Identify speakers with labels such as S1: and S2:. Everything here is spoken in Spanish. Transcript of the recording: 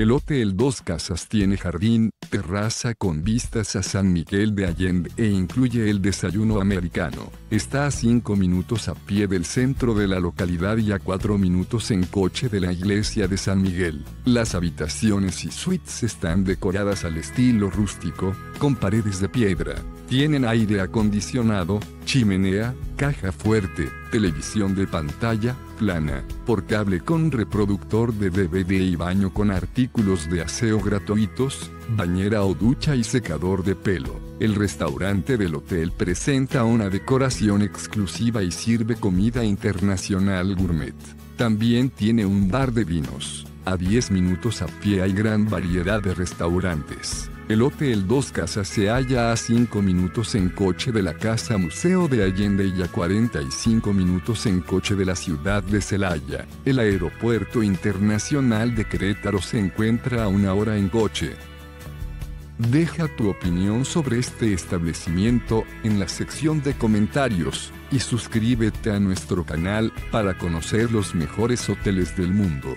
S1: El Hotel Dos Casas tiene jardín, terraza con vistas a San Miguel de Allende e incluye el desayuno americano. Está a 5 minutos a pie del centro de la localidad y a 4 minutos en coche de la iglesia de San Miguel. Las habitaciones y suites están decoradas al estilo rústico, con paredes de piedra. Tienen aire acondicionado, chimenea, caja fuerte, televisión de pantalla, plana, por cable con reproductor de DVD y baño con artículos de aseo gratuitos, bañera o ducha y secador de pelo. El restaurante del hotel presenta una decoración exclusiva y sirve comida internacional gourmet. También tiene un bar de vinos. A 10 minutos a pie hay gran variedad de restaurantes. El Hotel Dos Casas se halla a 5 minutos en coche de la Casa Museo de Allende y a 45 minutos en coche de la ciudad de Celaya. El Aeropuerto Internacional de Querétaro se encuentra a una hora en coche. Deja tu opinión sobre este establecimiento en la sección de comentarios y suscríbete a nuestro canal para conocer los mejores hoteles del mundo.